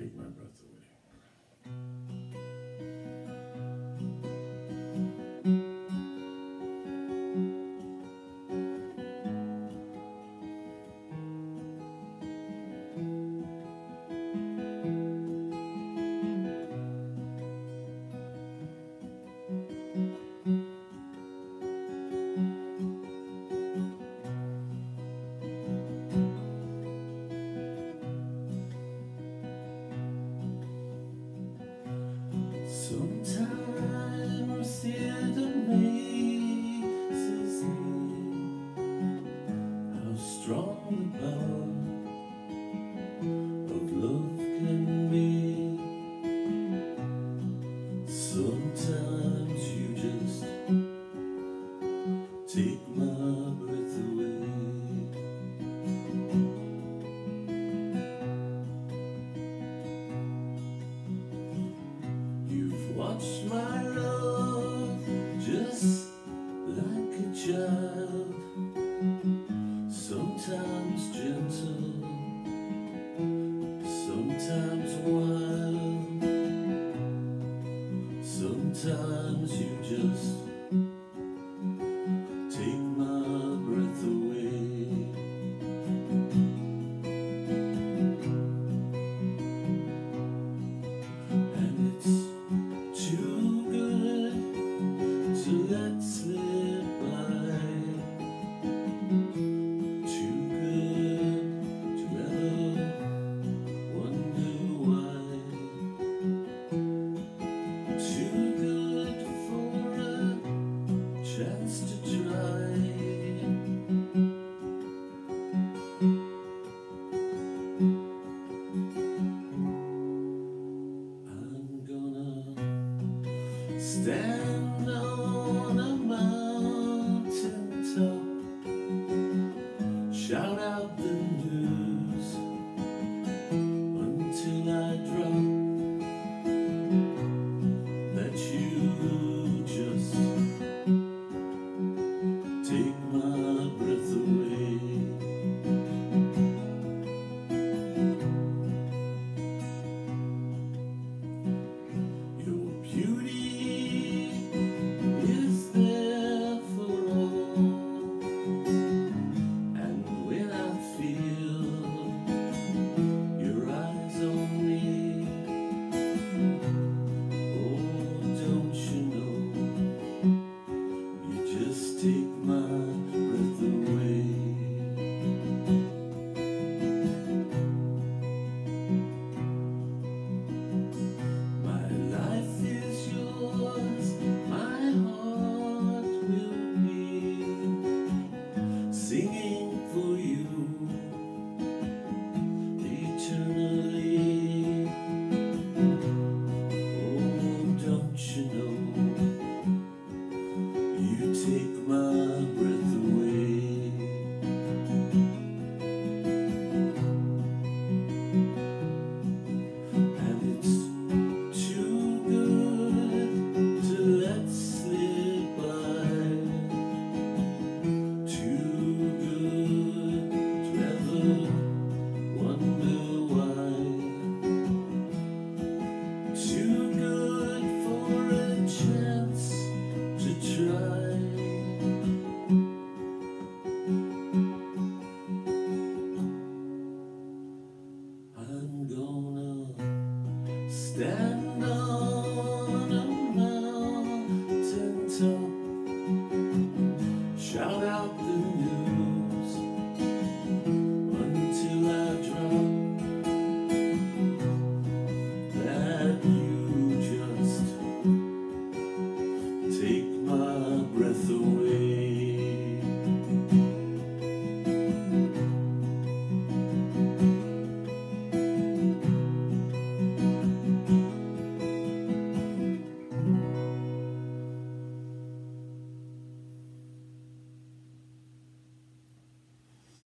take my breath away. Time still amazes me how strong the power. child, sometimes gentle. chance to try. I'm gonna stand on a mountain top, shout out the take my breath. Stand on a mountain top.